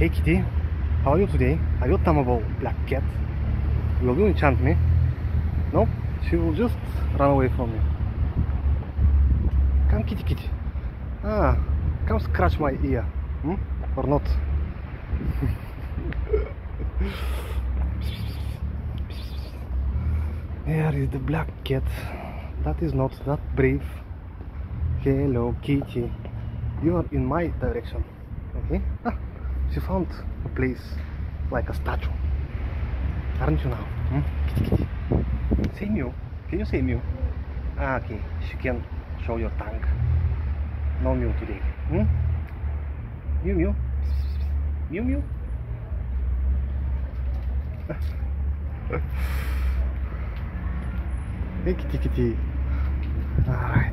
Hey kitty, how are you today? Are you tameable black cat? Will you enchant me? No? She will just run away from me. Come kitty kitty. Ah, come scratch my ear. Hmm? Or not? There is the black cat. That is not that brave. Hello kitty. You are in my direction. Okay? Ah, she found a place like a statue. Aren't you now? Hmm? Say mew. Can you say mew? Ah, okay. She can show your tongue. No mew today. Hmm? Mew mew. Mew mew. hey kitty kitty. Alright.